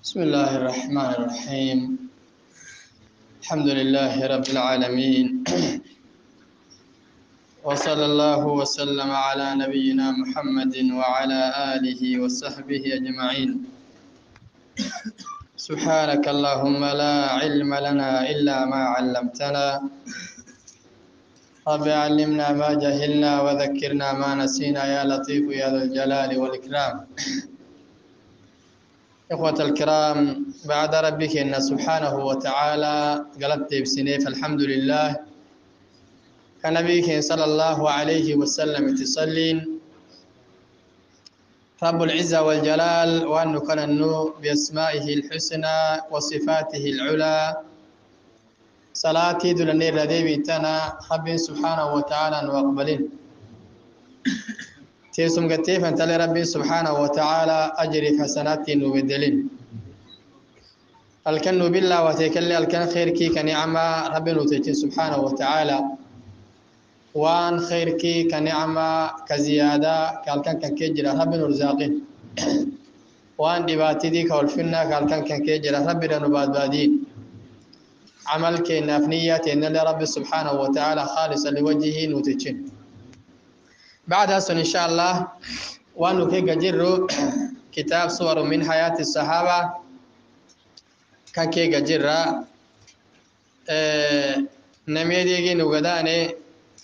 بسم الله الرحمن الرحيم. الحمد لله رب العالمين. وصلى الله وسلم على نبينا محمد وعلى آله وصحبه أجمعين. سبحانك اللهم لا علم لنا إلا ما علمتنا. رب علمنا ما جهلنا وذكرنا ما نسينا يا لطيف يا ذا الجلال والإكرام. إخوة الكرام بعد ربك إن سبحانه وتعالى قلبت بسنيف الحمد لله. كنبيك صلى الله عليه وسلم تصلين رب العزة والجلال وأن كننو بأسمائه الحسنى وصفاته العلى. صلاتي دول النير لدي تنا رب سبحانه وتعالى وأقبلين. تيسم قتيف أنت لربي سبحانه وتعالى أجري حسناتي نبدلين الكن بالله وتكلي الكن خير كي كنعمة رب نتيجين سبحانه وتعالى. وان خير كي كنعمة كزيادة كالكن كن كيجرا رب نرزاقين وان دباتي دي كولفنا كالكن كن كيجرا رب نباد بادين عمل كي نافنية إن رب سبحانه وتعالى خالصا لوجهه نتيجين بعد هسه إن شاء الله وأنو كي كتاب صور من حياة الصحابة كان كي جرا آه نميدي نوغداني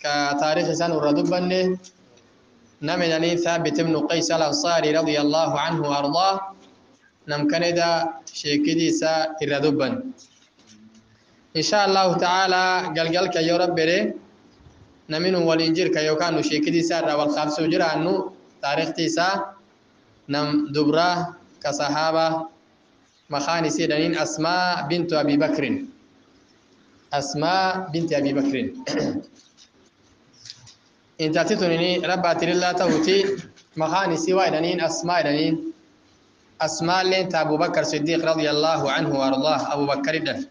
كتاريخ سنة الردبني نمنني ثابت بن قيس الأنصاري رضي الله عنه وأرضاه. نم كندا شيكدي سا الردبن إن شاء الله تعالى قلقلك يا رب نمنو والإنجيل كيو كانوا شيكدي سارة والخامس وجرا أنو تاريخ تيسا نم دبرة كصحابة مخاني سيدانين أسماء بنت أبي بكر. أسماء بنت أبي بكر. إن تاتيتوني ربا تريلا توتي مخاني سوى دانين أسماء دانين أسماء لين أبو بكر صديق رضي الله عنه وأرضاه أبو بكر دان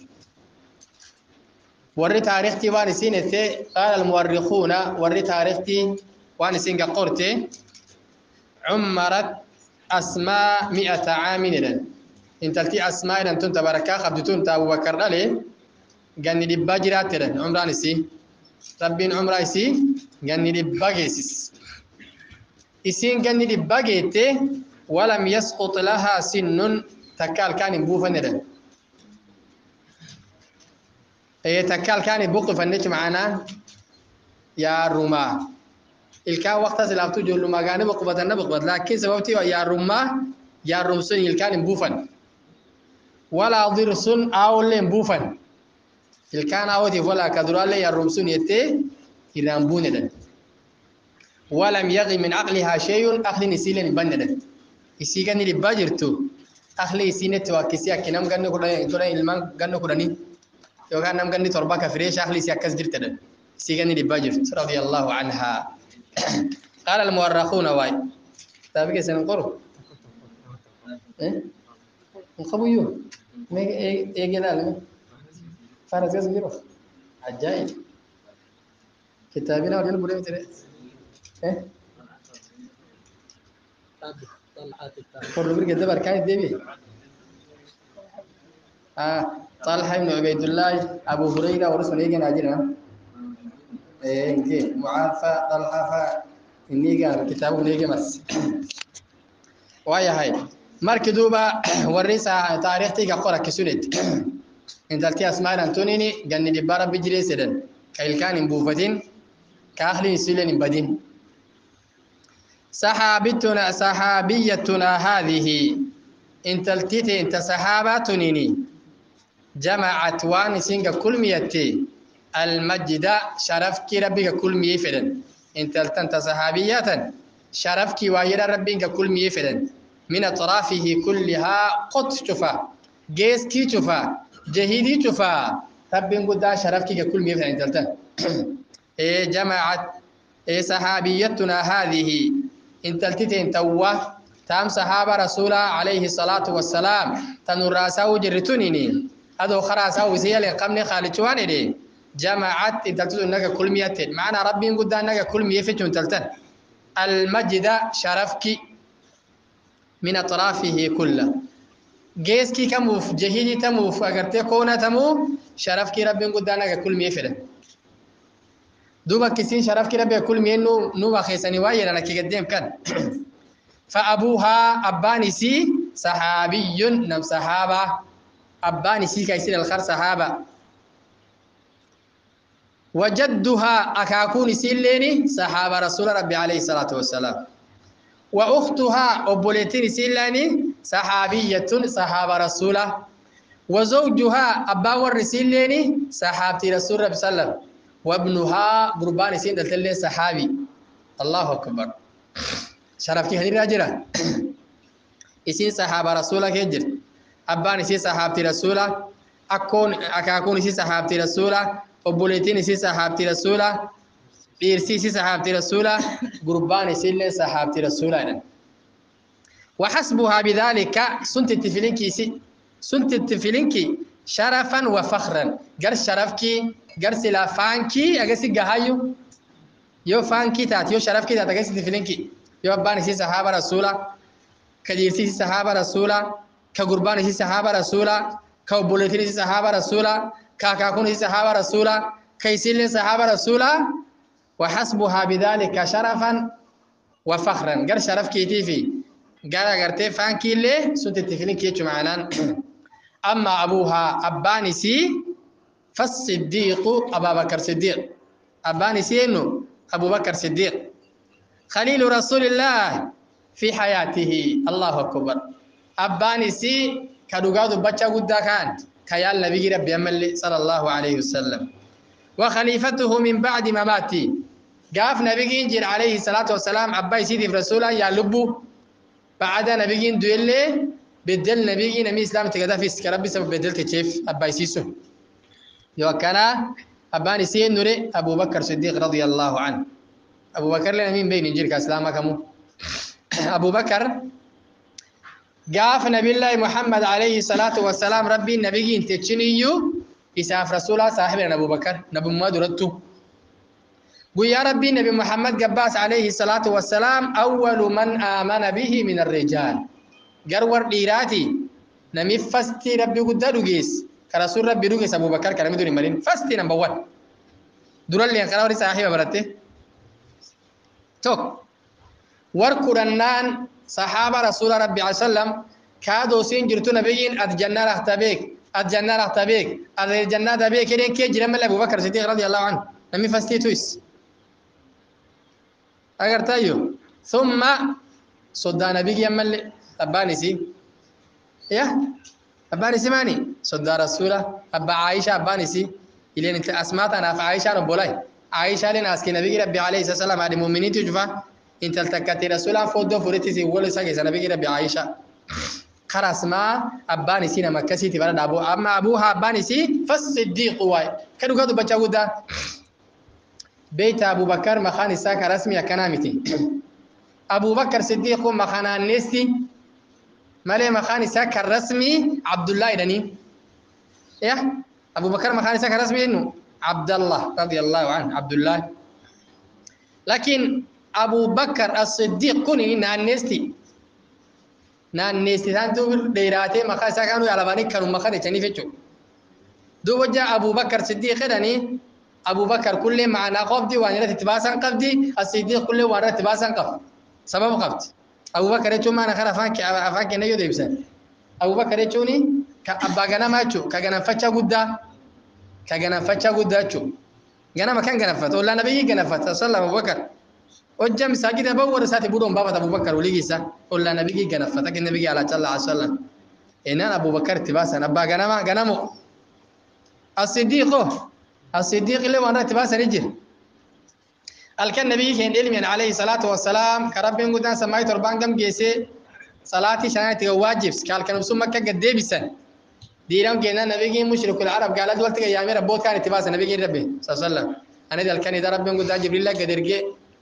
وري تاريختي وان سينتي قال المؤرخون وري تاريختي وان سينغا قرتي عمرت أسماء مئة عام لن انت تلتي أسماء ان تنت بركة خبدتون تا أبو بكر لي غني دي باجرات لن عمران سي ربين عمرة سي غني دي باجيسس إسين غني دي باجيتي ولم يسقط لها سن تكال كان بوفن لن تكال كان بوقف النج معنا يا روما. إلكا وقت سلافت جو ما كان بقبض النبقبض لكن سببتي يا روما يا رومسن الكان بوفن ولا ضرسن أو لين بوفن. الكان اوتي ولا كدرال يا رومسن يتي إذا بوندن ولم يغي من عقلها شيء أخذ نسيلن بندن يسيغني لباجرتو أخلي سينت وكسيا كنام غنو كدن كدن ilman ganno يوكان نم غني تربا كفريش أخلي سياكس جرت سيغني لباجرت رضي الله عنها. قال المؤرخون واي. تابك سنقر إيه؟ نخبو يو ما إيه جلال فارس يس بيرو عجائب كتابنا وجل بولي ترى إيه؟ فرلو بيرك دبر كان ديبي آه طلحة بن عبيد الله أبو هريرة ورسول يجي ناجرنا إيه إنكي معافى طلحة فا إني قال كتابه نيجي مس. ويا هاي. مرك دوبا وريسا تاريخ تيجا قرأ كسولت إن تلتي أسماء أنتونيني جنني دبارة بجري سدن كايل كان بوفتين كأهل سيلين بدين. صحابتنا صحابيتنا هذه إن تلتيت إنت صحاباتنيني جمعت وان سينغا كل ميتي. المجد شرفك ربك كل مية فلن انت التنت صحابية شرفك ويرى ربك كل مية فلن من أطرافه كلها قط شفا. جيس كي شفا. جهيدي شفا. رب قد شرفك كل مية فلن انت إيه جمعت. إيه صحابيتنا هذه. انت التتين توا. تام صحابة رسول عليه الصلاة والسلام. تنراسا جرتنيني هذا خلاص أو زي قمني شواني دي انت تقول انك كل مية معنا ربي قد انك كل مية فتون تلتن المجد شرفك من أطرافه كله geeskii kamuuf jahilii tamuuf agartee koona tamuu sharafkii rabbiin guddaan aga kulmiyee fedhan duuba akkisiin sharafkii rabbi aga kulmiyee nu bakeessanii waa jedhan akki gaddeem kan فأبوها أبان سي صحابي نم صحابة أبان سي كيسير الخر صحابة وجدها أكاكون سيليني صحابة رسول ربي عليه الصلاة والسلام. وأختها أبولتين سيلاني صحابية صحابة رسوله. وزوجها أبا ورسيليني صحابتي رسول ربي صلى الله عليه وسلم. وابنها قربان سين دلتلين صحابي. الله أكبر. شرفتي هني راجرة إسين صحابة رسوله كجر أبان إسين صحابتي رسوله أكون أكاكون إسين صحابتي رسوله أبولتين إسين صحابتي رسوله dhiirsiisi sahaabti rasuula gurbaan isillee sahaabti rasuula وحسبها بذلك سنت التفلينكي سنت التفلينكي شرفا وفخرا قر شرفكي قر سلافانكي أقسي قهايو يو فانكي تات يو شرفكي تات أقسي تفلينكي يو أباني سي صحابة رسولا كديرسي سي صحابة رسولا كقرباني سي صحابة رسولا كوبولتين سي صحابة رسولا كاكاكون سي صحابة رسولا كيسيل صحابة رسولا وحسبها بذلك شرفا وفخرا قال شرف كيتي في قال قرتي فان كيلي سنت التفلين كيتشو معنا أما أبوها أباني سي فالصديق أبا بكر صديق أباني سي إنه أبو بكر صديق خليل رسول الله في حياته الله أكبر أباني سي كدوغادو بچا قدا كان كيال نبي ربي أمل صلى الله عليه وسلم وخليفته من بعد مماتي قاف نبي جل عليه الصلاة والسلام عباي سيدي في رسوله يا لبو بعد نبي دويلة بدل نبي نمي إسلام تقدر في سكرب بسبب بدل تشيف عباي سيسو يو كان أباني سين نوري أبو بكر صديق رضي الله عنه أبو بكر لنا مين بين إنجيل كإسلام كمو أبو بكر قاف نبي الله محمد عليه الصلاة والسلام ربي نبي تشنيو إساف رسولا صاحب أبو بكر نبي محمد رتو ويا ربي نبي محمد قباس عليه الصلاة والسلام أول من آمن به من الرجال. قرور ديراتي نمي فستي ربي قد دوغيس. كرسول ربي دوغيس أبو بكر كرمي دوني مرين. فستي نمبر ون دور اللي ينقرأ وري صاحب برته توك ورقرنان صحابة رسول ربي عليه وسلم كادو سين جرتو نبيين أتجنى رختبيك أتجنى رختبيك أتجنى رختبيك كده كي جرم أبو بكر صديق رضي الله عنه نمي فستي تويس agartayyo thumma soddaa nabii yammalle abbaan isii ya abbaan isii maani soddaa rasuula abbaa aayishaa abbaan isii ileen inta asmaatanaaf aayishaan obbolay aayishaaleen aski nabii rabbi alayhi salaam haadhi muuminiitu jufa intal takkatti rasuulaan fooddoo fuudhettis wal isa keessa nabii rabbi aayishaa karasmaa abbaan isii nama akkasiiti bara dhaabuu amma abuuhaa abbaan isii fasiddiiqu waay ka dhugaa dubbachaa guddaa بيت أبو بكر مخان الساك رسمي كنامتي أبو بكر صديق مخان النستي مالي مخان الساك الرسمي عبد الله إدني يا أبو بكر مخان الساك الرسمي إنه عبد الله رضي الله عنه عبد الله لكن أبو بكر الصديق كوني نان نستي نان نستي تانتو ديراتي مخان الساك كانوا يعلماني كانوا مخان يتني فتشو دو وجه أبو بكر صديق إدني أبو بكر كل معنا قبدي وأنا تتباسن قبدي الصديق كل وأنا تتباسن قبد سبب قبد أبو بكر يجوا معنا خلا فانك فانك نيو ديبسن أبو بكر يجوني كأبا جنا ما شو كجنا فتشا جدا كجنا فتشا جدا شو جنا ما كان جنا فت ولا نبي جنا فت صلى أبو بكر وجم ساجد أبو ورسات بدون بابا أبو بكر ولي سا ولا نبي جنا فت لكن نبي على صلى الله عليه وسلم إن أبو بكر تباسن أبا جنا ما جنا مو الصديق الصديق اللي وأنا تباس رجل الكن نبي كان علم عليه الصلاة والسلام كرب قدام سماي تربان قم جيسي صلاتي شانت واجب قال كان بسم مكة قد ديبسن ديرام كنا نبي مشرك العرب قال دولت يا امير بوت كان تباس نبي ربي صلى الله عليه وسلم أنا ذا الكن اذا رب قدام جبريل قدر جي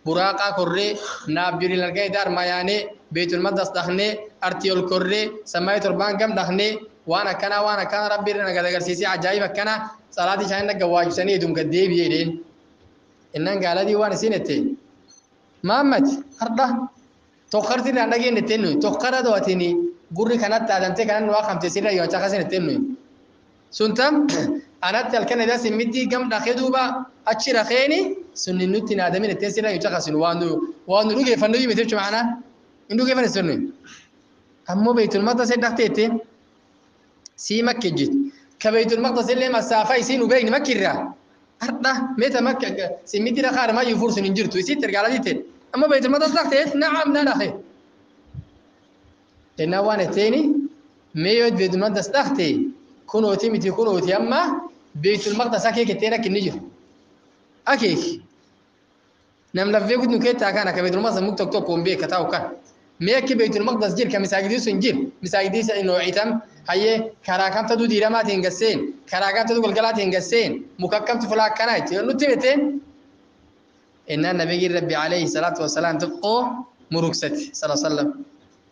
براقا كوري ناب جبريل لقى دار مياني بيت المقدس دخني ارتيول كوري سماي تربان قم دخني وأنا كان وأنا كان ربي رنا قد سيسي عجائب كان salaatii ishaan dhagga waajibsanii hedduun gad deebi'ee dheen innan gaaladii waan isin ette maammati hardha tokkarti irraan dhageen ettee nuyi tokkara do'atini gurri kanatti aadamtee kanan waa kamte sirra yoo caqasin ittiin nuyi suntam anatti halkan idaa simmitti gam سننوتنا دمين التنسينا يتخسن وانو وانو روغي فانو يمتلك معنا؟ انو روغي فانو سنو. أمو بيت المقدس الدخطيت سي مكة جيت كبيت المقدس اللي مسافة يسين وبين مكة را أرده ميتا مكة سميتي لخار ما يفرس ننجرتو يسي ترقى على ديت أمو بيت المقدس الدخطيت نعم, نعم،, نعم. لا نخي تنوان التاني ميود بيت المقدس الدخطي كونو تيمتي كونو تيمة بيت المقدس هكي كتيرك النجر gudnu keettaa kan akka beeytul maqdas muk tokko tokkoon beeka taa'u kan mee akki beeytul maqdas jir ka misaagidii sun jir misaagidii sa noo'itam hayyee karaa kamta duu diiramaatiin gasseen karaa kamta duu galgalaatiin gasseen muka akkamtu fulaa akkanaa jechuudha nutti beekteen ennaan nabiyyi rabbi alayhi salaatu wasalaam xiqqoo muruksati sala sallam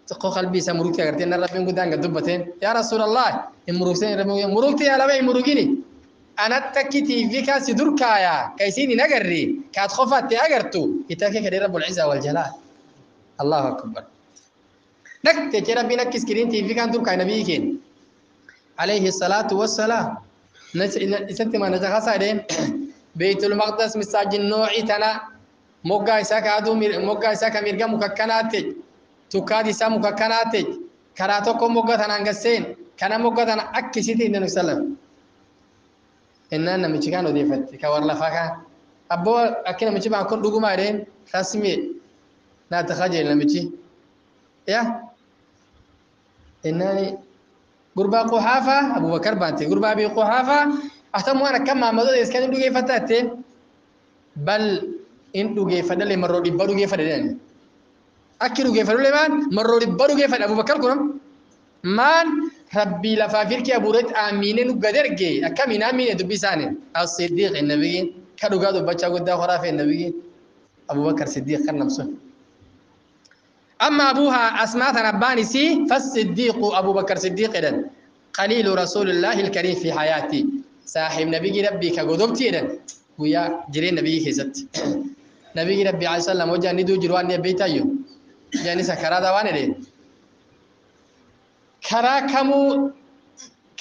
xiqqoo qalbii isaa murugtii agartee nan rabbiin guddaan gad dubbateen yaa rasuulallah hin murugsen rabbi murugtii alaba hin murugini durkaaya ka isiin hin agarre kaat qofaatti agartu itti akka kadhee rabbul cisaa wal jalaa allahu akbar نكت يا ربي نك سكرين تي في كان تركا نبي كين عليه الصلاة والسلام. نس نسنت ما نجح سادين بيت المقدس مساجد نوعي تنا. موجا إساك أدو موجا إساك ميرجا مككنات تكاد إسا مككنات كراتو كم موجا تنا نجسين كنا موجا تنا أكسيتي إنه سلام كانوا ديفت كورلا فاكا أبو أكيد نمشي مع كل دعوة مارين رسمي ناتخاجل نمشي يا إنني قربا قحافة أبو بكر بانتي قربا أبي قحافة أهتم وأنا كم ما مدد إسكان دوجي فتاتي بل إن دوجي فدل مرة دي بدوجي فدل أكيد دوجي فدل مان مرة دي بدوجي فدل أبو بكر كم مان ربي لفافير كي أبو رت آمين. نقدر جي أكمل آمين دبيسانه الصديق النبي. كدو قادو بچا قد خرافة النبي. أبو بكر صديق كان نفسه أما أبوها أسماء تنباني سي فالصديق أبو بكر صديق إذن. قليل رسول الله الكريم في حياتي. صاحب نبي ربي كقدبتي إذن. ويا جرين نبي كيست نبي ربي عليه السلام وجه ندو جروان نبيتا يو جاني سكرا دوان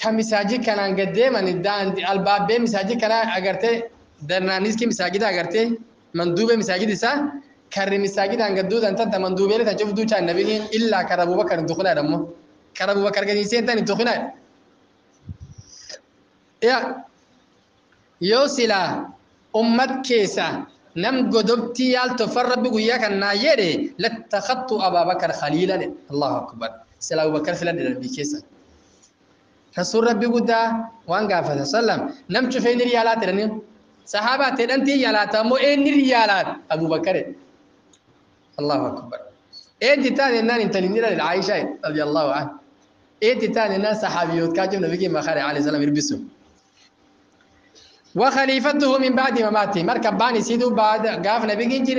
كمساجي كان قدام دان الباب مساجي كان أغرتي درنانيس كي مساجي دا أغرتي مندوبة مساجي ديسا karri misaagidan gadduudan tanta manduubeele tan cufduu chaan nabiin illaa kara abubakar hin tuqinaa dhammo kara abubakar gadiiseen tan hin tuqinaa ya yoo silaa ummat keessa nam godobtii yaal tofan rabbi guyyaa kan naa jedhe lattakattu abaabakar khaliilan allahu akbar sila abubakar filadhe rabbii keessa rasuul rabbi guddaa waan gaafata sallam nam cufee ni riyaalaat jedhanii sahaabaa teedhantii yaalaata ammoo eenni riyaalaat abubakare الله أكبر. إنت تاني النان انت لنيرا للعائشة رضي الله عنها إنت تاني الناس صحابيوت كاجم نبي ما خارج عليه السلام يربسوا. وخليفته من بعد ما مات مركب باني سيدو بعد قاف نبي جنجر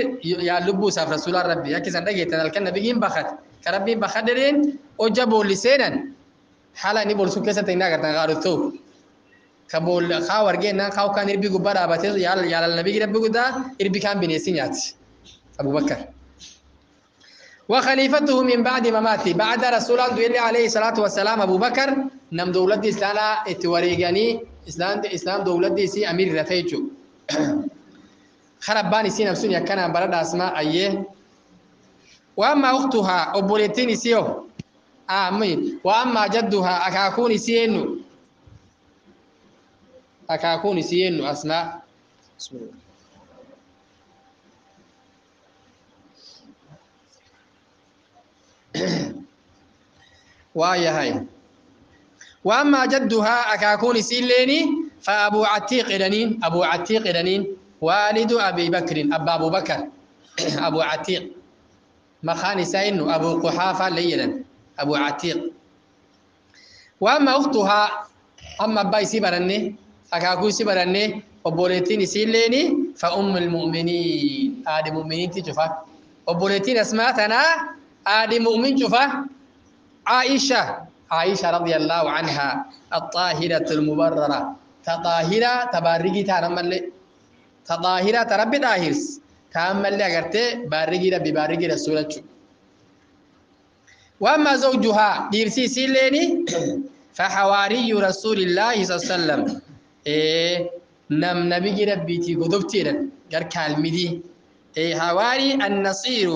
يا لبو ساف رسول ربي. يا كيسان دقيت كان نبي جن بخت كربي بخدرين وجبوا لسانا. حالا نبول سوكسة تينا كتن غارو تو كبول خاور جينا خاو كان يربي قبرا باتيز يا يا النبي ربي قدا يربي كان بنيسينيات أبو بكر. وخليفته من بعد ما مات بعد رسول الله عليه الصلاة والسلام أبو بكر نم دولة إسلام اتوريغاني إسلام إسلام دولة سي أمير رفيجو. خرب باني سي نفسون يكنا برد أسماء أيه. وأما أختها أبولتين سيو. آمين. وأما جدها أكاكون سينو. أكاكون سينو أسماء. بسم وايا هاي. وأما جدها اكاكون سيليني فأبو عتيق دنين أبو عتيق دنين والد أبي بكر ابا أبو بكر أبو عتيق. مخاني سين أبو قحافة ليلا أبو عتيق. وأما أختها أما باي سيبرني أكاكو سيبرني وبولتين سيليني فأم المؤمنين. هذه مؤمنين تشوفها وبولتين اسماتنا هذه مؤمن شوفها عائشة عائشة رضي الله عنها الطاهرة المبررة. تطاهرة تبارجي ترمل تطاهرة تربي طاهرس. لي أغرتي بارجي ربي بارجي رسولة وأما زوجها ديرسي سيليني فحواري رسول الله صلى الله عليه وسلم إيه نم نبي ربيتي قدبتي قال كالمدي إيه حواري النصير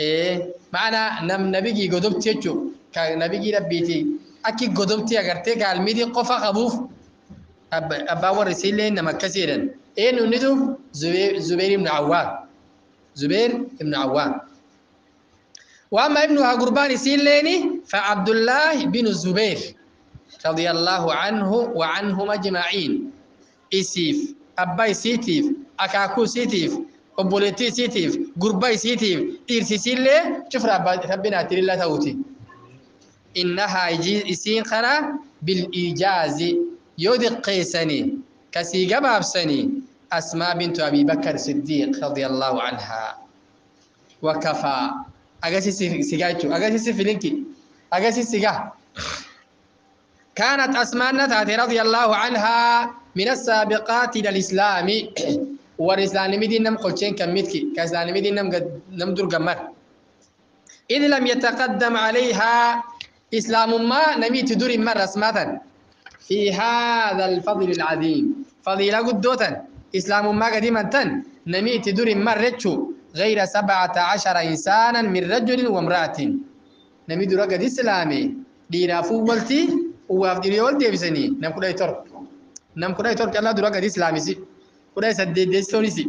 إيه معنى نم نبي قدبتي جو كنبي ربيتي أكي قدبتي أغرتي كالمدي قفا قبوف أب أبا ورسيلين نما إيه ندو؟ زبير زبير بن عوام. زبير بن عوام. وأما ابنها قربان سيليني فعبد الله بن الزبير رضي الله عنه وعنهم أجمعين. إسيف أباي سيتيف أكاكو سيتيف أبوليتي سيتيف قرباي سيتيف إرسي سيلي شوف ربنا تري الله توتي إنها إسين خنا بالإيجاز. يودي قيسني. كسي قبابسني أسماء بنت أبي بكر الصديق رضي الله عنها. وكفى. أغاسي سيغايتو أغاسي فيلينكي أغاسي سيغا كانت أسماء نتاتي رضي الله عنها من السابقات إلى الإسلام. والإسلام مدين نم قلتين كميتكي. كإسلام مدين نم قمر. إذ لم يتقدم عليها إسلام ما نمي تدور مرة اسماتا في هذا الفضل العظيم. فضيلة قدوتا. إسلام ما قديما تن. نمي تدور مرة غير سبعة عشر إنسانا من رجل وامرأة. نمي دور قد إسلامي. دينا فوولتي وواف ديري ول ديبسني نم كداي تور. نم كداي تور كلا دور قد إسلامي سي. كداي سدي ديستوني سي.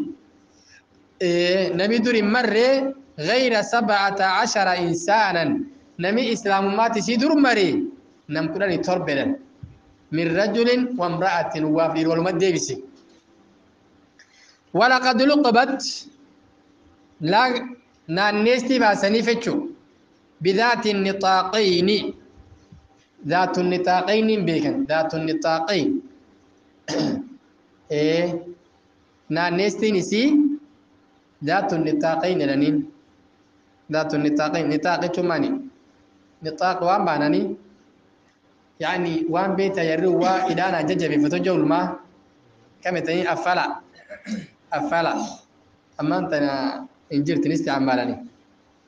إيه نمي دور مرة غير سبعة عشر إنسانا. نمي إسلام ما تسي دور مري نم تور بدن من رجل وامرأة. وواف ديري ول ديبسي ولقد لقبت لا نانيستي باسني فتشو بذات النطاقين. ذات النطاقين بيكن. ذات النطاقين. إيه. نانيستي نسي. ذات النطاقين لنين. ذات النطاقين. نطاق تماني نطاق وان باناني. يعني وان بيت يرو وا إدانا ججبي فتجو الماء كم تاني أفلا أفلا أما أنت إن جرت استعمالني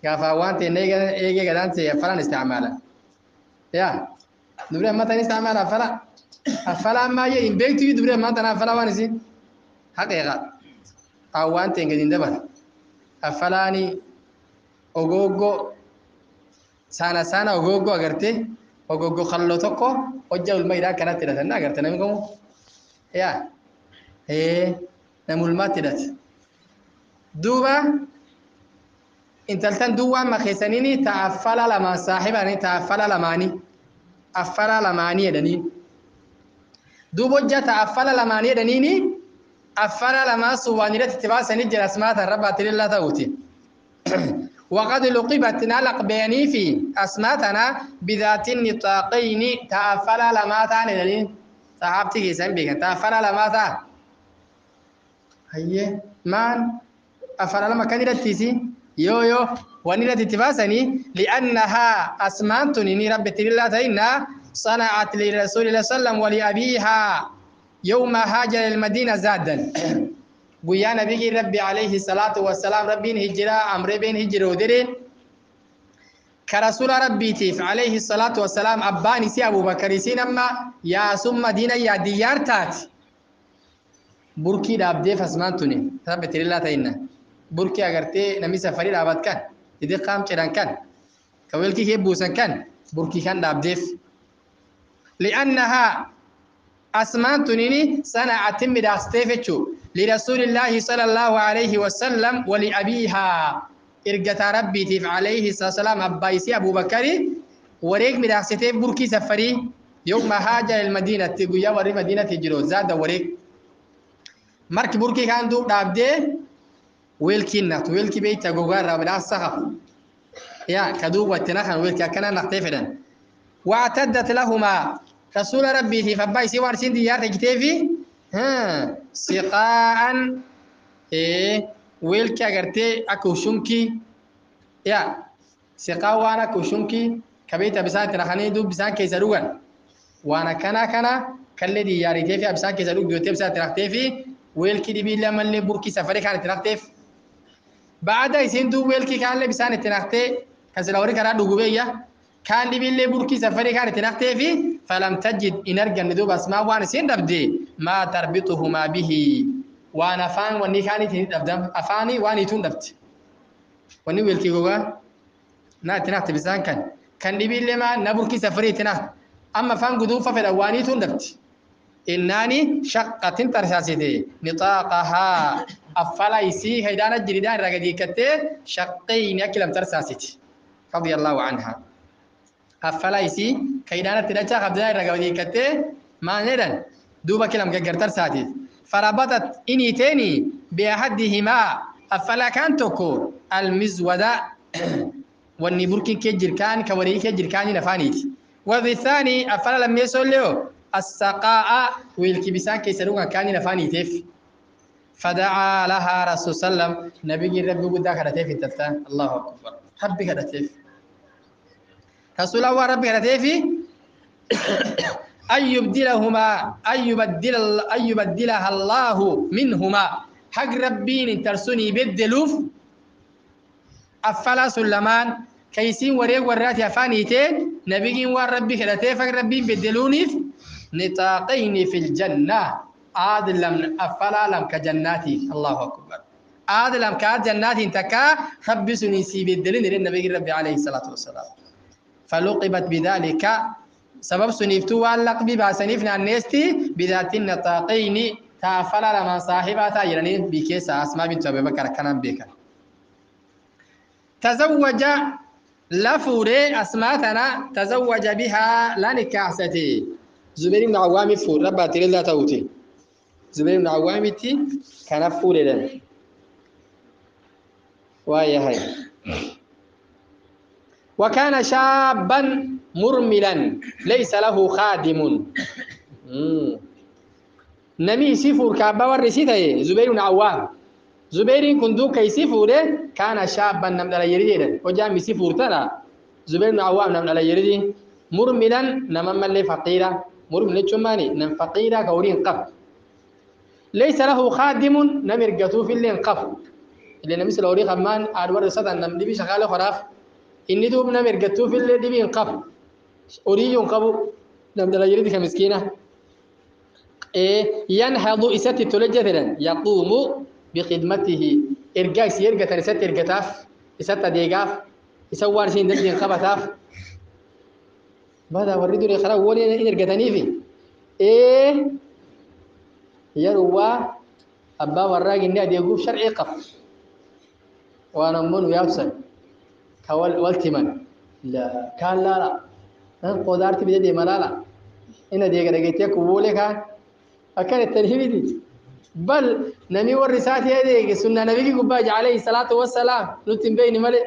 قافا وانت نيجا إيجا قدان سي فلان استعمالا يا دبره ما تاني استعمالا فلا فلا ما يه إن بيت يد دبره ما تنا فلا وانسي حقيقة. أو وانت إن قدين دبر. أفلاني أوغوغو سانا سانا أوغوغو أغرتي. أوغوغو خلو توكو. وجه إيه ما تلات دوبا intaltan duwwaan makeessanini ta'affala lama saaxibani ta'affala lamaani affala lamaanii jedhanii duuba hojja ta'affala lamaanii jedhaniini affala lamaa suwwaan irratti itti baasanii jira asmaata rabbaatilillaa ta'uti وقد لقبت نلق بياني في أسماتنا بذات النطاقين تأفلا لما تان دلين صحابتي كيسان بيكن تأفلا لما هيه مان أفلا لما كان يرتيسي يو يو ونرى تتفاسني لأنها أسمان تنيني رب الله تينا صنعت لرسول الله صلى الله عليه وسلم ولأبيها يوم هاجر المدينة زادا قويا نبي ربي عليه الصلاة والسلام ربي هجرة أمر بين هجرة ودرين كرسول ربي تيف عليه الصلاة والسلام أباني سي أبو بكر سينما يا ثم دينا يا ديار تات بركي دابدي فاسمان تني رب الله تينا burkii agartee namni safarii dhaabat kan idil qaam jedhan kan ka welkii kee buusan kan burkii kan dhaabdeef li'annahaa asmaan tunini sana'atin midhaaqsiteef jechuu lirasuulillaahi sala allaahu alayhi wasallam waliabiihaa ergataa rabbiitiif alayhi salaam abbaa isii abubakari wareeg midhaaqsiteef burkii safarii yawma haajara ilmadiinatti guyyaa warri madiinatti jiru zaada wareeg marki burkii kaan duub dhaabdee weelkiin naqtu weelkii beeyta gogaa irraa midhaan saqa. Yaa kaduu wattina kan weelkii akkana naqtee fedhan. لهما رسول ربي في فباي سي وارسين ديار تجتيفي ها سقاء إيه ويلكي اغرتي اكو شنكي يا سقاء وأنا كو شنكي كبيتا بسان تنخني دو بسان كيسا دوغن وانا كنا كنا كل دياري تيفي بسان كيسا دوغ دوتي بسان تنختيفي ويلكي دي بيلا من لي بوركي سفري كانت تنختيف بعد يسين دو ويلكي كان لي بسان تنختي كسلا وري كرا دوغو بيا كان دي بالله بركي سفري كانت نختي في فلم تجد إن أرجع ندوب أسماء وأنا سين دبدي ما تربطهما به وأنا فان واني كانت دبدم أفاني واني تون دبت واني ويلكي جوا نا تنخت بسان كان كان دي بالله ما نبركي سفري تنخت أما فان قدوفة في الأواني تون دبت إناني شقة ترساسيتي نطاقها أفلا يسي هيدانا جريدان رقدي كتة شقين يكلم ترساسيتي. رضي الله عنها. أفلا يسي كيدانا تدجا خبزان رقدي كتة ما ندن دوبا كلم جگر ترساتي فربطت إني تاني بأحدهما. أفلا كان تكو المزودة. واني بركين كجر كان كوري كجر كان نفانيتي وبالثاني أفلا لم يسول له السقاء والكبسان كيسروها كان نفاني تيف. فدعا لها رسول صلى الله عليه وسلم. نبي ربي قد ذكر تيف تتا الله أكبر. ربي كذا تيف. رسول الله ربي كذا تيف. أن يبدلهما أن يبدل أن يبدلها الله منهما. حق ربي ترسوني بدلوف أفلا سلمان. كيسين وريق وراتي أفانيتين نبيين ور ربي كذا تيف. ربي بدلوني نطاقين في الجنة. عاد لم أفلا لم كجناتي. الله أكبر. عاد لم كجناتي تكا رب سنيسي بالدلين للنبي ربي عليه الصلاة والسلام. فلقبت بذلك. سبب سنيفتو واللقب باسنيفنا النستي بذات النطاقين. تافلا لما صاحبها يرني بكيس أسماء بنت أبي بكر كان بكر تزوج لفوري أسماتنا تزوج بها لنكاحستي زبير بن عوام فور ربا تريلا توتي زبير بن عوام تي كان فور لنا ويا هاي. وكان شابا مرملا ليس له خادم. نمي سفور كابا ورسيته زبير بن عوام. زبير كندو كي سفور كان شابا نمد على يريد وجامي سفور ترى. زبير بن عوام نمد على يريد مرملا نمم اللي فقيرا مرمل جماني نم فقيرا كورين قف. ليس له خادم نمرقته في اللي انقف. اللي نمس لوري خمان أدوار صدا نم دبي شغال خراف. إني دوب نمرقته في اللي دبي انقف. أريد ينقبو نم دلا يريد كمسكينة. إيه ينهض إسات تلجثلا يقوم بخدمته. إرجاء سيرجع إسات إرجتاف. إسات ديقاف يسوار شيء ندي انقبتاف وريدو لي؟ خلاص ولي إن إرجتني في إيه؟ يروى أبا وراق إني أدي أقول شرعي قف وأنا من ويابسل كوال والتمن لا. كان لا لا. أنا قدرت بدي ملالا إن دي قرقتي كبولي كان أكان التنهيب دي. بل نمي ورسات هذه سنة نبي قباج عليه الصلاة والسلام. نتم بين ملئ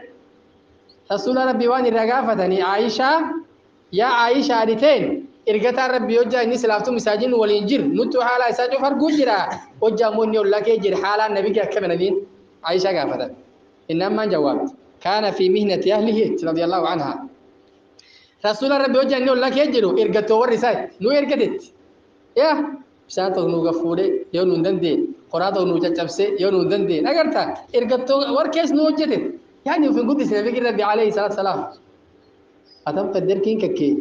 رسول ربي واني رقافتني عائشة. يا عائشة أريتين إرجعت ربي وجه إني سلافتو مساجين والإنجيل نتو حالا إساجو فرق جرا وجه موني ولا كيجر حالا النبي كم ندين عائشة قافتا إنما جواب. كان في مهنة أهله رضي الله عنها. رسول ربي وجه إني ولا كيجرو إرجعتو ورسات نو إرجعت يا. nu gafuudhe yoo nu dandee qoraa tokko nu caccabse yoo nu dandee agarta ergattoo warkees nu hojjete yaani ufin guddisne nabi rabbi alayhi salatu salaam atam qaddarkiin kakkee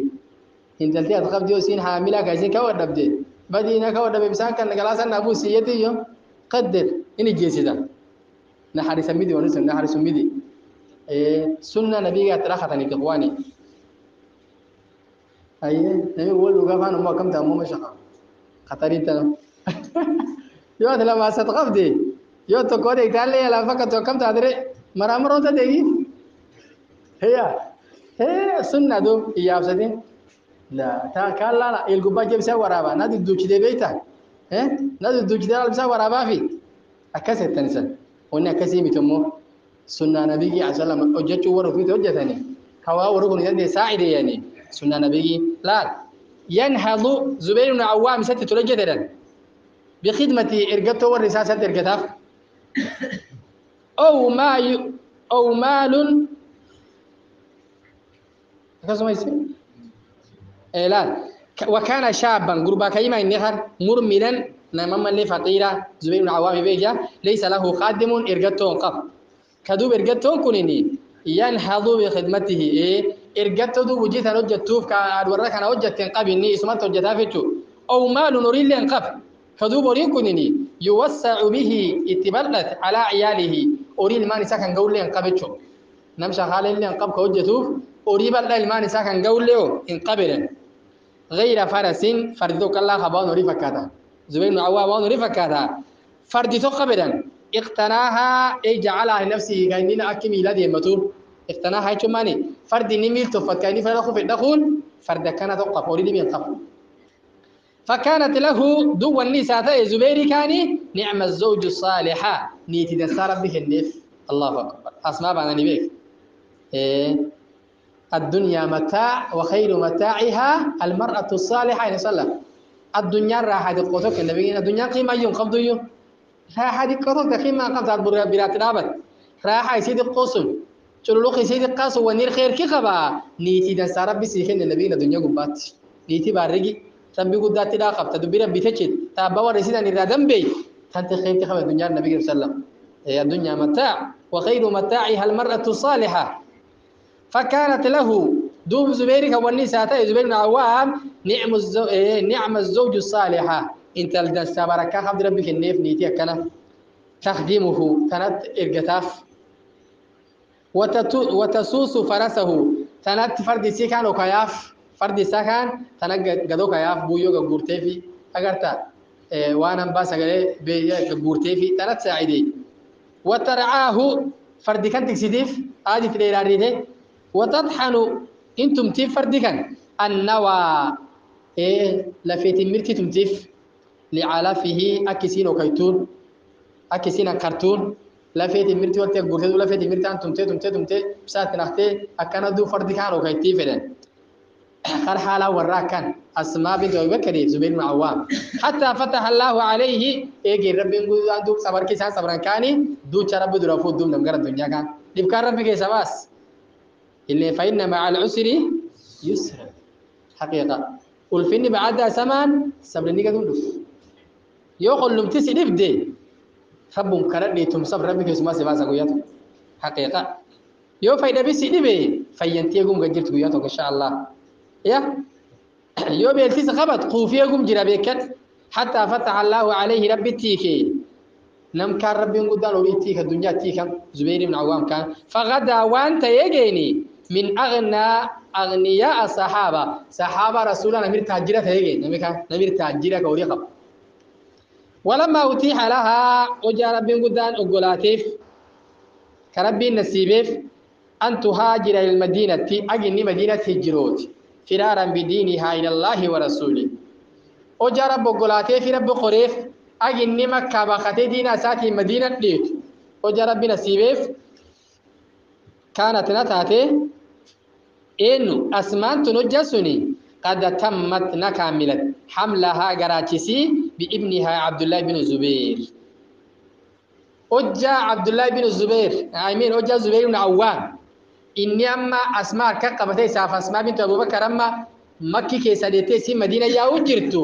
intaltee ati qabdi yoo isiin haamilaa ka isiin ka wadhabde badiina ka wadhabe bisaan kan galaasan abuu siyyati yo qaddar in ijjeesita naxarisa midi wani sun naxarisu midi sunna nabiga tira khatani ikhwani aye nabi wol uga faan umma kam ta umma mashaqa خطريتا يو هذا لما ستقف دي يو تكوري قال لي لا فقط كم تدري مرامرو تدري هي هي سنة دو هي أبسطين لا تا قال لا لا الجبا جب سوا ورابا نادي دوش دي بيتا ها نادي دوش دي على سوا ورابا في أكسر تنسى هنا كسي متمو سنة نبي عليه السلام أجت ورو في توجه ثاني كوا ورو كن يدي ساعد يعني سنة نبي لا ينهض زبير بن عوام ست تلجدرا بخدمة إرقته والرساسة إرقتاف أو ما ي... أو مال إيه، وكان شابا. غربا كيما ينهر مرملا. نمما لي فقيرة. زبير العوام بيجا. ليس له خادم ارغتون قط. كدوب ارغتون كنني ينهض بخدمته. إيه ارغتو دو وجيت أنا جتوف كاد ورك أنا وجت كان قبي ني اسمت وجتافتو أو مال نري لين قف كدوب ورين كنني يوسع به إتبلت على عياله. أريد ما نسكن قول لين قبتو نمشي حال لين قف كوجتوف horii bal'aa ilmaan isaa kan ga'ullee hin qabedhan غير فرس فرد تو كلا خبان وري فكاتا زبير بن عوام وري فكاتا فرد تو قبدا اقتناها اي جعلها لنفسه كاينين اكمي لا ديمتو اقتناها اي ماني فرد نميل تفت كايني فلا خف دخول فرد كان توقف اريد من قف فكانت له دو النساء زبير كاني نعم الزوج الصالحة نيتي دسار به النف الله اكبر اسماء بعد نبيك إيه الدنيا متاع وخير متاعها المرأة الصالحة. إن صلى. الدنيا راحة قوتك. النبي الدنيا قيمة يوم. قبض يوم راحة قوتك. قيمة قبض البرا برات نابت راحة سيد قوسن شلوخ سيد قاس؟ ونير خير كي خبا نيتي دان سارب بسيخن النبي الدنيا قبات نيتي بارجي ربي قدات لا خبت. دبي ربي تجد. تابا ورسيدا نرادم بي. تنت خير كي خبا الدنيا. النبي صلى الله عليه وسلم. هي الدنيا متاع وخير متاعها المرأة الصالحة. فكانت له دوب زبير والنساء زبير بن عوام نعم الزو... إيه نعم الزوج الصالحة انت الدنسا بركة خبد ربك النيف نيتي كنا تخدمه تنت إرقتاف. وتتو... وتسوس فرسه. تنت فرد سيكان وكياف. فرد سكان تنت قدو كياف. بويو غورتيفي اگرتا إيه وأنا باس اگره غورتيفي تنت ساعدي. وترعاه. فرد كان تكسيديف. آدي في الاريده وتطحن إنتم تيف فردكن النوى. إيه لفيت مرتي تمتيف لعلفه أكسين وكيتون. أكسين كرتون لفيت مرتي وقت غورتي لفيت مرتي أنتم تي تمتي تمتي بسات نختي. اكن دو فردكان وكيتي فدن خر حالا وراكن أسماء بنت أبي بكر زبير بن عوام. حتى فتح الله عليه. إيه ربي نقول صبر كيسان صبران كاني. دو رب درفو دوم نمغر الدنيا كان. دبكار ربي كيساس اللي فإن مع العسر يسرا حقيقة. قل فيني بعد سمان سبرني قدون دف يقول لم تسي نفدي. ربهم كردي تم صبر ربك يسمى سباسا قوياتو حقيقة. يو فايدة بسي نبي فينتيكم قجرت قوياتو إن شاء الله. يا. يو بيلتس خبط قوفيكم جرابيكت. حتى فتح الله عليه ربي تيكي. نم كان ربي قدان وريتيك الدنيا تيكا. زبير بن عوام كان. فغدا وانت يجيني. من أغنى أغنياء الصحابة. صحابة رسول الله نمير تاجرة هيجي نمير نمير تاجرة كوري خب ولما أتيح لها وجاء ربي قدان أقولاتيف. كربي نسيبيف. أن تهاجر إلى المدينة. أجني مدينة هجروت. فرارا بدينها إلى الله ورسوله. وجاء رب أقولاتيف. رب قريف أجني مكة بختي دينا ساتي مدينة ليت وجاء ربي نسيبيف. كانت نتاتي. إنه أسمان تنجسني. قد تمت نكاملت حملها قراتشسي بإبنها عبد الله بن الزبير أجا عبد الله بن الزبير آمين أجا زبير بن عوام. إني أما أسماء كقبتي ساف أسماء بنت أبو بكر أما مكي كيسادتي سي مدينة يا وجرتو.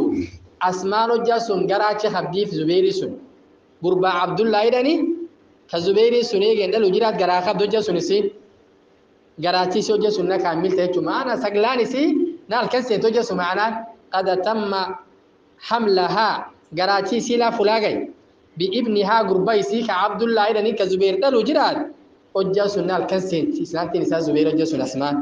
أسماء أجا سن قراتش خبديف زبير سن. قربا عبد الله إدني كزبير سنيجي عند الوجرات قراخب دوجا سنسين قراتي سوجا سنة كامل تيجو معنا سقلاني سي نال كنسي توجا سمعنا قد تم حملها قراتي سيلا فلاغي بإبنها قربي سي كعبد الله إدني كزبير دلو جرات وجا سنة الكنسي سنة نساء زبير وجا سنة اسمان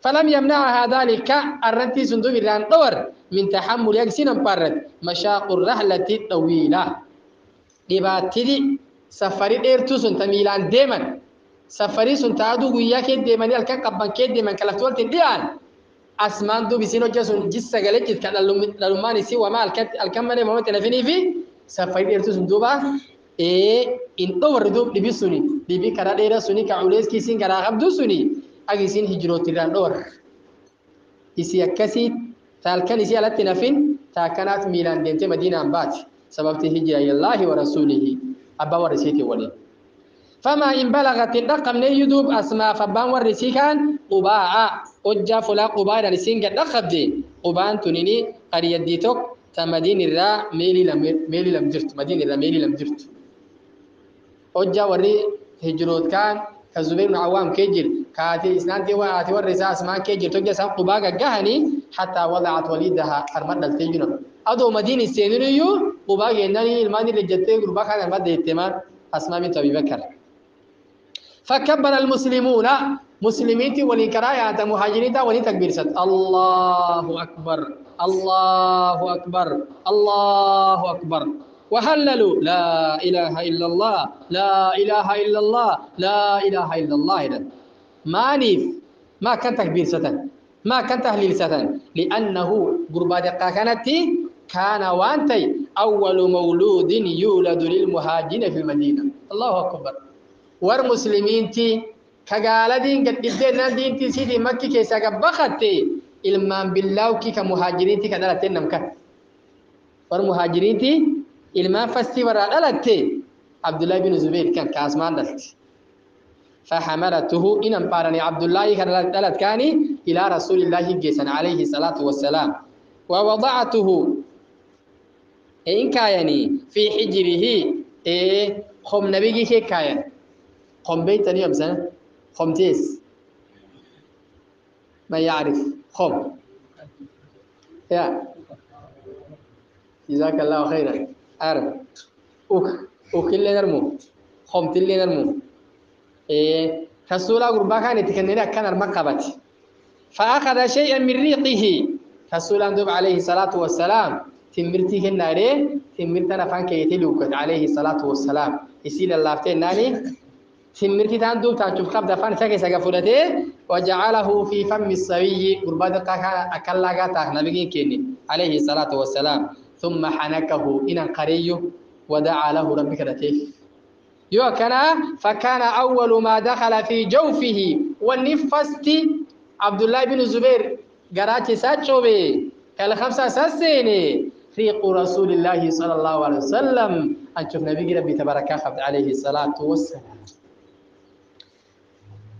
فلم يمنعها ذلك. الرتي سندوب الران دور من تحمل يكسين بارد مشاق الرحلة الطويلة dhibaattii safarii dheertuu sun ta miilaan qabban kee deeman ka lafti waltiin dhiyaan asmaan duub isiin hojja sun jissa galee jit ka dhalummaan isii wamaa halkan malee mamatti lafinii fi safarii dheertuu sun duuba ee in dhowarri duub dhibi suni dhibi karaa dheeraa suni ka culeeskii isiin garaa qabdu suni ag isiin hijirootirraan dhowar isii akkasii ta halkan isii alatti nafin ta akkanaat miilaan deemtee madiinaan baati سببت هجرة الله ورسوله أبا ورسيتي ولي فما إن بلغت الرقم يدوب أسماء فبان ورسيكان قباء. أجا فلا قباء رسين قد رقب دي قبان تنيني قرية ديتوك تمدين الرا ميلي لم ميلي لم جرت. مدين الرا ميلي لم جرت. أجا وري هجروت كان كزبير بن عوام كيجر كاتي إسنانتي وآتي والرساء أسمان كي جرتو جسام قباقا قهني حتى وضعت وليدها أرمد التيجنو. أدو مدينة سينيو قباقا إنني الماني اللي جتة قباقا أرمد التيمان أسماء من أبي بكر. فكبر المسلمون. ولكرايا أنت مهاجرين ولي تكبير ست الله أكبر الله أكبر الله أكبر. وهللوا. لا إله إلا الله لا إله إلا الله لا إله إلا الله. إذن ما نيف ما كان تكبير ستن ما كان تهليل ستن لأنه قربات كانت كان وانتي أول مولود يولد للمهاجرين في المدينة. الله أكبر. والمسلمين تي كقالدين قد دين دين تي سيدي مكي كيسا قبختي ilmaan billaawkii ka muhaajiriintii ka dhalateen namkan war muhaajiriintii ilmaan fastii warraa dhalatte abdullaahi bin zubayr kan kaasmaan dhalte فحملته إن أمبارني عبد الله كان دلت كاني إلى رسول الله جيسن عليه الصلاة والسلام ووضعته إن كايني في حجره إيه خم نبيجي كي كاين خم بيتني يوم سنة خم تيس. ما يعرف؟ خم. يا. جزاك الله خيرا. أرم. أوك. أوك اللي نرمو. خمت اللي نرمو. إيه. رسول قربا كان يتكنن كان المقبت فأخذ شيئا من ريقه. رسول دوب عليه الصلاة والسلام. تمرتي كناري تمرتنا فانك يتلوكت عليه الصلاة والسلام. يسيل الله ناني. تمرتي تان دوب تان شوف خبدا فان سكي سكا فلته وجعله في فم الصبي قربا دقا أكلا غاتا نبي كيني عليه الصلاة والسلام. ثم حنكه إن قريه ودعا له ربك لطيف. يوكنا فكان أول ما دخل في جوفه والنفست عبد الله بن زبير قراتي ساتشوبي كالخمسة سسيني ريق رسول الله صلى الله عليه وسلم. أن شوف نبي ربي تبارك عليه الصلاة والسلام.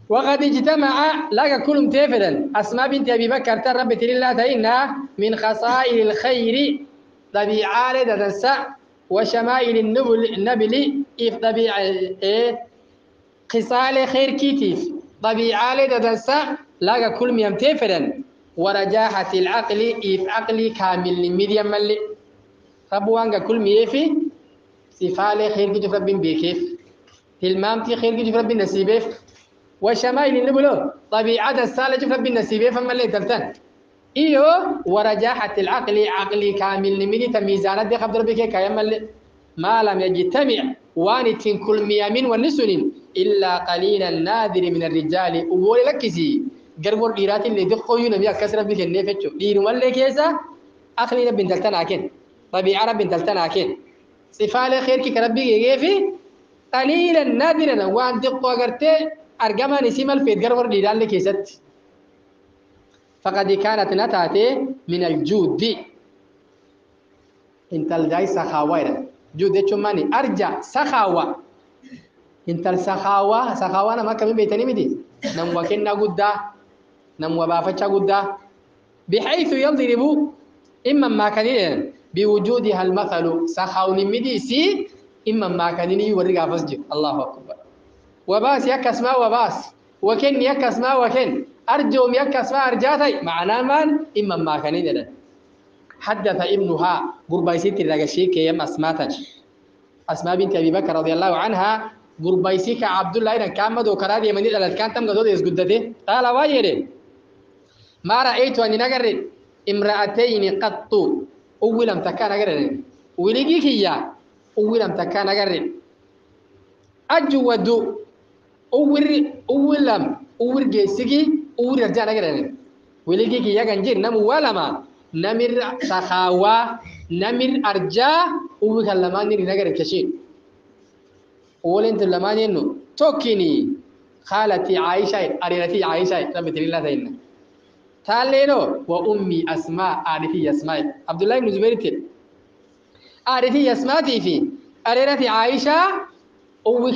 وقد اجتمع لك كل تفرا أسماء بنت أبي بكر تربت لله تإنا من خصائل الخير طبيعة دنسا وشمائل النبل النبل إف طبيعة إيه؟ خصال خير كيتيف. طبيعة دنسا لك كل ميم تفرا ورجاحة العقل إف عقلي كامل ميديم ملي. ربوانك كل ميفي صفالي خير كيتيف ربين بيكيف. تلمامتي خير كيتيف ربين نسيبيف. وشمائل النبلو طبيعة السالة شوف ربي فما اللي تلتن إيو ورجاحة العقل عقلي كامل نميني تميزانات دي خبر بك كيما ما لم يجتمع وانت كل ميامين ونسن إلا قليلا نادر من الرجال. أول لكسي قربور ديرات اللي دقوا ينبي أكسر بك النفتشو دين ولا كيسا؟ أخلي رب تلتن أكين. طبيعة رب تلتن أكين. صفال خير كي كربي يجيفي قليلا نادرا وان دقوا قرتي أرجمان اسم الفيد قرور ديدان لكيست. فقد كانت نتاتي من الجود. انت الجاي سخاوة جود ماني. أرجع سخاوة. انت السخاوة سخاوة أنا ما كمي بيتني مدي. نم وكنا قدا نم وبافتش قدا بحيث يضرب إما ما كان بوجودها المثل سخاوني مدي سي إما ما كان يوريها فسجد الله أكبر. وباس يكسما وباس. وكن يكسما وكن. أرجوم يكسما أرجاتي. معناه من؟ إما ما كان يدن حدث ابنها. قربايسي تلقى يم أسماتا أسماء بنت أبي بكر رضي الله عنها. قربايسي كعبد الله إذا كان مدو كرادي من إلى كان تم قدود يسجدته قال وايري ما رأيت أني نقر امرأتين قط. أولم تكان نقر ولقيك يا. أولم تكان نقر أجود أور رجع نقرن ولكي كي يجن جير نمو ولا ما نمر سخاوة نمر أرجع أور كلمان نير نقرن كشين أولين تلمان ينو توكيني خالتي عائشة أرينتي عائشة ربي تري الله تينا تالينو وأمي أسماء أريتي أسماء عبد الله بن زبير تل أريتي أسماء في أرينتي عائشة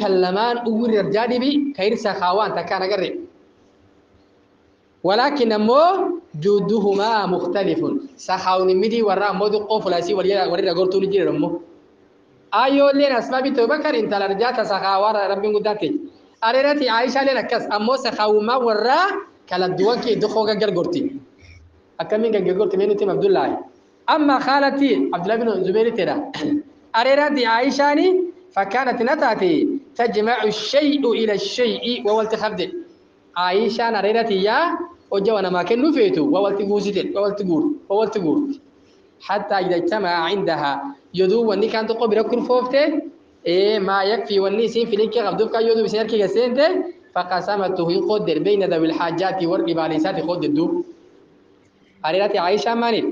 kallamaan uwi rarjaadhi bi kayr sakhaawaan takkaan agarre ولكن أمو جودهما مختلف سخاون مدي ورا مود قوف لاسي وريا وريا غورتو نجي رمو. أيو لين اسباب تو بكر انت لرجات سخاوار ربي قداتي أريرتي عائشة لنا كس أمو سخاوما ورا كلا دوان كي دخو غير غورتي أكمل غير غورتي منو تيم عبد الله. أما خالتي عبد الله بن زبير ترى أريرتي عائشة فكانت نتاتي تجمع الشيء إلى الشيء وولت خبد عائشة أريرتي يا وجوانا ما كانوا فيتو وولت غوزيت وولت غور وولت غور حتى إذا اجتمع عندها يدو وني كانت قبر كل فوفته إيه ما يكفي وني سين في لينك غبدوب كا يدو بسير كي سنته فقسمته يقدر بين ذوي الحاجات والرباليسات يقدر دو. أريرتي عائشة ماني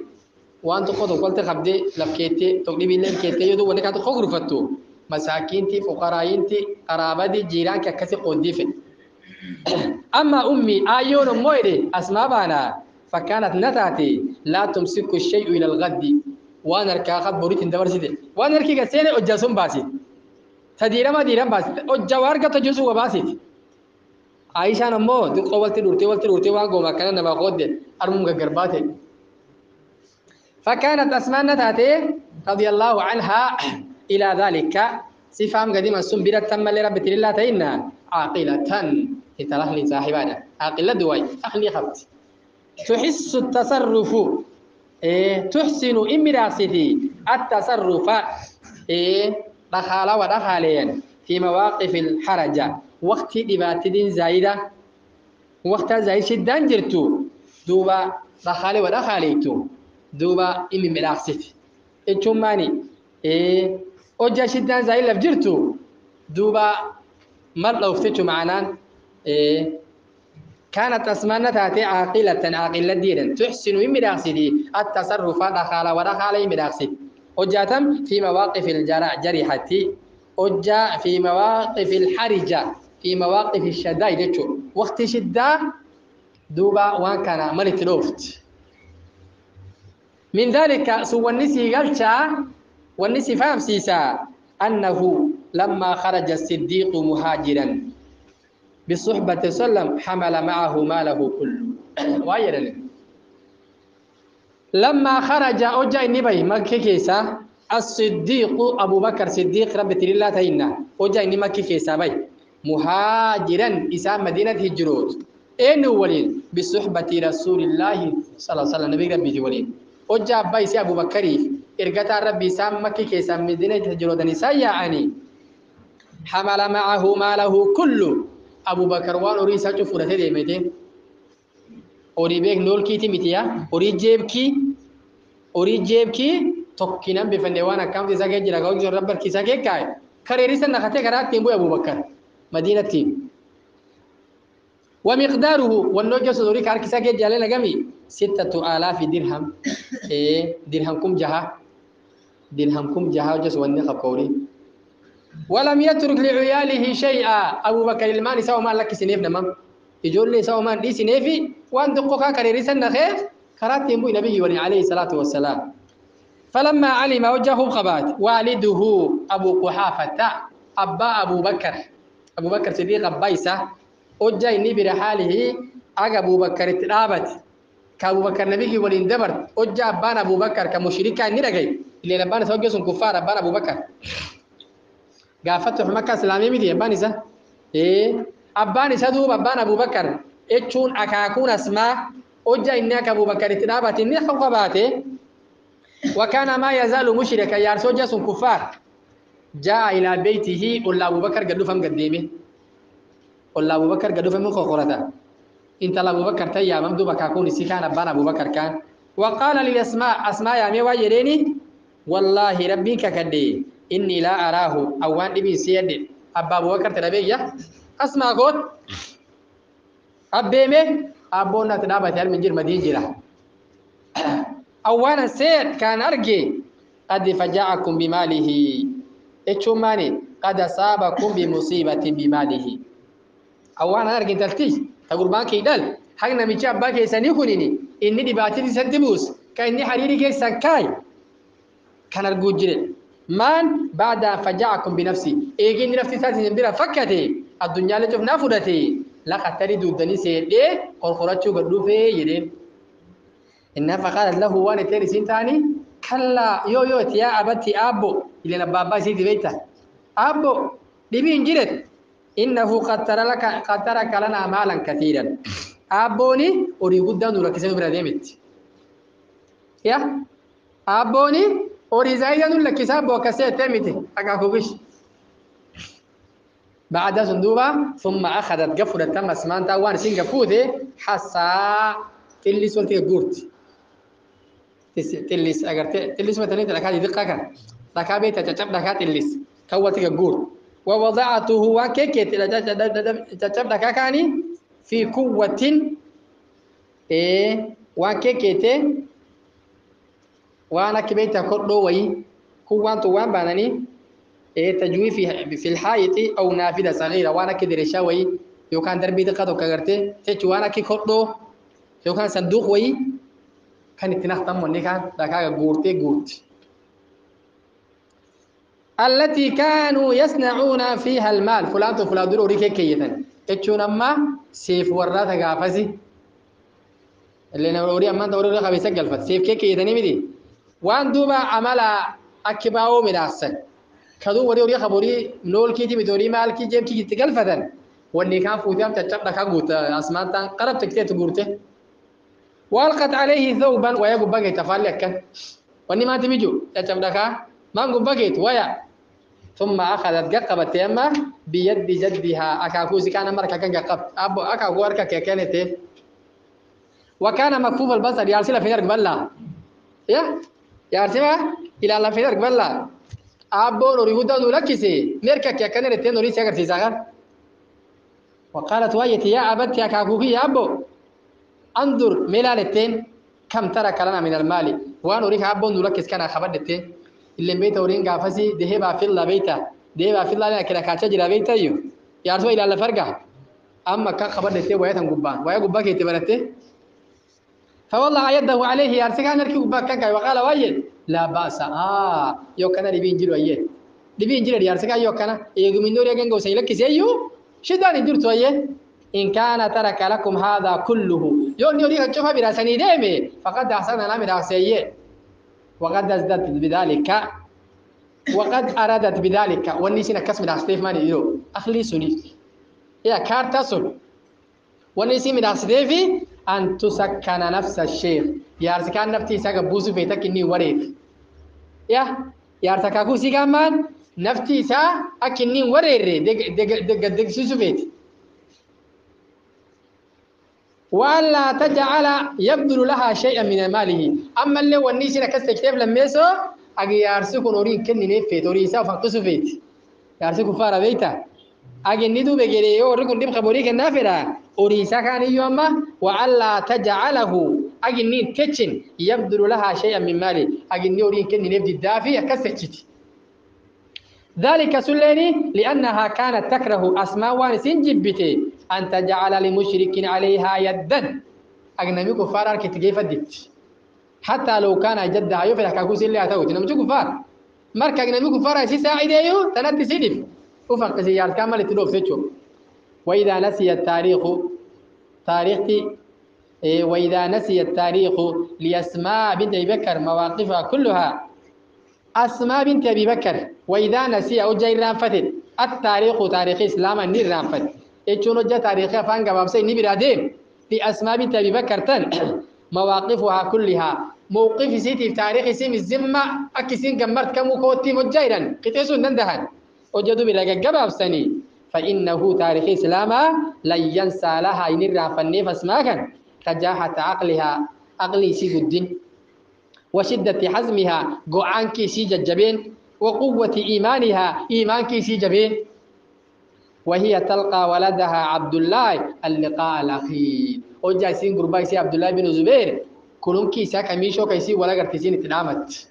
وأنت خذوا قلت خبدي لفكيتي تقلبي لين كيتي يدو وني كانت خغر فتو مساكينتي فقراينتي قرابتي جيران ككسي قديفن أما أمي آيون مويري أسماء بانا فكانت نتاتي لا تمسك الشيء إلى الغد. وأنا ركاخت بريت دبر سيدي. وأنا ركي سيني أجاسون باسيت تديرا ما ديرا باسيت أجوار قط جسو وباسيت عائشة نمو دي قولت دورتي ولت دورتي وان قوما كان نبا قود أرمم قرباتي فكانت أسماء نتاتي رضي الله عنها إلى ذلك. سفام قديما سنبرت تم لرب الله تينا. عاقلة تتلهلي صاحبانا. عاقلة دواي أخلي خبت تحس التصرف. إيه تحسن إمراستي التصرف. إيه دخل ودخلين في مواقف الحرجة وقت دبات دين زايدة. وقت زايد شدان جرتو. دوبا دخل ودخليتو. دوبا إمي مراقستي إتشماني إيه أجا شدان زايد لفجرتو دوبا مر لو فتشو معنان إيه كانت أسمانة تاتي عاقلة عاقلة ديرا تحسن من مراقسدي التصرف دخل ودخل مراقسد وجاتم في مواقف الجرع جريحة وجا في مواقف الحرجة في مواقف الشدائد وقت شدة دوبا وان كان ملك لوفت من ذلك سوى النسي قلتا فهم سيسا أنه لما خرج الصديق مهاجرا بصحبة سلم حمل معه ماله كله. وايرن لما خرج أجا النبي مكة كيسا؟ الصديق أبو بكر صديق رب الله تينا أجا مكة كيسا بي. مهاجرا إسام مدينة هجروت. إن ولين بصحبة رسول الله صلى الله عليه وسلم نبي ربي ولين أجا باي سي أبو بكر إرقتا ربي سام مكة كيسا مدينة هجروت نسايا عني حمل معه ماله كله أبو بكر وان أوري ساتو فرته ديمته أوري بيك نول كيتي متيا أوري جيب كي أوري جيب كي tokkinan bifande waan akkam isa kee jira ka'u jira rabbar kisaa kee kaa'e kareeri san nakatee karaa ittiin bu'e Abubakar Madiinatti ومقداره والنوجة صدوري كار كيسا كي جالي لغمي ستة آلاف درهم إيه درهم كم جها درهم كم جها وجس وني خبقوري ولم يترك لعياله شيئا. أبو بكر المان سوى ما لك سنيف نمام يجول لي سوى ما دي سنيفي. وان دقوقا كريري سنة خير. كرات ينبو نبي ولي عليه الصلاة والسلام. فلما علم وجهه خبات. والده أبو قحافة. أبا أبو بكر. أبو بكر صديق أبايسة وجه إني برحاله. أجا أبو بكر ترابت. كأبو بكر نبي ولين دبر وجه أبان أبو بكر كمشركة إني رجعي اللي لبان سوى جسم كفار أبان أبو بكر قافته مكة سلامي مدي أبان إسا؟ إيه. أبان إسا دوب أبان أبو بكر إتشون أكاكون أسماء. وجه إني أبو بكر ترابت إني خباته وكان ما يزال مشركا يارسو جاس كفار. جاء إلى بيته. قل أبو بكر قد فهم قديمه قل أبو بكر قد فهم خورتا انت أبو بكر تيا ممدو بكاكون سيكان أبان أبو بكر كان. وقال للأسماء أسماء يا ميوا يريني والله ربك كدي. إني لا أراه. أوان ابن سيد أبا أبو بكر تنبيه أسماء قول. أبيمه أبونا تنابت من جير مدين جيرا أولا سير كان أرجي. قد فجعكم بماله. إتشماني قد أصابكم بمصيبة بماله. أولا أرجي تلتيج تقول باكي دل حقنا ميشاب باكي سنيكونيني إني دي باتي سنتبوس كإني حريري كي سنكاي كان أرجو جري من بعد فجعكم بنفسي إيجي نفسي ساتي نبرا فكتي الدنيا لجف نافدتي لقد تريد الدنيا سيدي قرقراتشو قدو في يدين إنها فقالت له وأنا تيري سنتاني كلا يو يو تيا أبتي أبو إلى نبابا سيدي بيتا أبو دبي إنجرت إنه قد ترى لك قد ترك لنا مالا كثيرا. أبوني أريد قدام لك سنو براديمت يا؟ أبوني أريد زايدا لك كساب وكسيت تمتي أكاكوبش بعد صندوبة ثم أخذت قفلة تم اسمان تاوان سين قفوته حسا. تلس ولتي قورت. تلس أجر تلس لك هذه دقة كان. لك بيت تجاب لك تلس كوتي قورت. ووضعته وكيكت تجاب لك كاني في قوة. إيه؟ وكيكت وأنا كبيت كردو وي. قوة وان بانني؟ إيه؟ تجوي في في الحائط أو نافذة صغيرة. وأنا كده شوي يو كان دربي دقة وكغرتي تيجي وأنا كي كردو. يو كان صندوق وي. كان اتناخ تم وني كان دكا غورتي. غورت التي كانوا يصنعون فيها المال. فلان تو فلان دور وريك كيتن؟ اتشون أما سيف وراتا غافزي اللي أنا وري أما دور وريك خبيث قلفت سيف كي كيتن يمدي وان دوبا عملا اكباو مداسن كدو وري وري خبوري نول كي تي دوري مال كي جيم كي تقلفتن واللي كان فوتيام تتشقنا كاغوت أسمان تان قرب تكتير تقورته. والقت عليه ثوبا ويقول بقيت فالك واني ما تبيجو تتشقنا ما نقول بقيت ويا ثم أخذت ققبت أما بيد جدها. أكاكو سكان مركا كان ققبت أبو أكاكو أركا كانت وكان مكفوف البصر. يرسل في نرق بلا. يا يرسل إلى الله في نرق بلا. abboon horii guddaa nu lakkise merka akka akkana irratti horii si agarsiisaa kan وقالت وايتي يا أبتي يا كاكوكي يا أبو. أنظر ملالتين كم ترك لنا من المال. وأنا أريك أبو نركز كان خبرتين بيتا دهبا في الله لنا كده كاتشا جرا بيتا يو. يا رسول إلى الله فرقة. أما كان خبرتين ويا تنقبان ويا قباك يتبرتين فوالله يده عليه يا رسول كان نركي قباك كان وقال وايد لا بأس. آه يو كان دبين جلو أيه. دبين جلو يا رسول يو كان يجو من دور يجن قوسي لك سيو شدان جلو أيه. إن كان ترك لكم هذا كله. يوم يوري هتشوفها براسني ديمي. فقد أحسن أنا براسية وقد أزددت بذلك وقد أرادت بذلك. والنسينا كسم الأخطيف ماني يو. أخلي سني يا كارتا والنسي من أخطيفي أن تسكن نفس الشيخ. يا رسكان نفتي ساقا بوسو فيتك إني وريك يا يا رسكاكو سيقا مان نفتي سا أكني وريري دق دق دق دق فيتي وألا تجعل يبذل لها شيئا من ماله. أما اللي والنيسي نكست كتاب لما يسو أجي يارسكو نورين كني نفيت وريسا فانقصو فيت. يارسكو فارا بيتا. أجي ندو بجري يو ركن دم خبريك النافرة. وريسا كان يوما وألا تجعله. أجي نين تتشن يبذل لها شيئا من ماله. أجي نورين كني نبدي الدافي كستشتي ذلك سلني لأنها كانت تكره أسماء وانسين جبتي. أن تجعل لمشرك عليها يدا. أجنبي كفار كتجيف الدت حتى لو كان جدها يفعل كاكوس اللي أتوت. نمشي كفار. مرك أجنبي كفار يسي ساعد أيو تنتي سيدف وفق سيال كامل تلوف سيتشو. وإذا نسي التاريخ تاريختي إيه وإذا نسي التاريخ لأسماء بنت أبي بكر مواقفها كلها. أسماء بنت أبي بكر وإذا نسي أو جاي التاريخ تاريخ إسلام النير رانفت. إيشون وجه تاريخ فان قباب سي نبي راديم في أسماء بنت أبي بكر تن مواقفها كلها موقف سيتي في تاريخ سيم الزمة أكسين كمرت كم كوتي مجيرا قتيسو نندهن وجدوا بلا قباب سني فإنه تاريخ إسلام لن ينسى لها إن الرافني فاسماكا تجاهة عقلها عقلي سيد الدين وشدة حزمها قعان كيسي ججبين وقوة إيمانها إيمان كيسي جبين وهي تلقى ولدها عبد الله اللقاء الأخير. وجا سين قربا سي عبد الله بن زبير. كلهم كيسا كميشو كيسي ولا قرتسين اتنامت.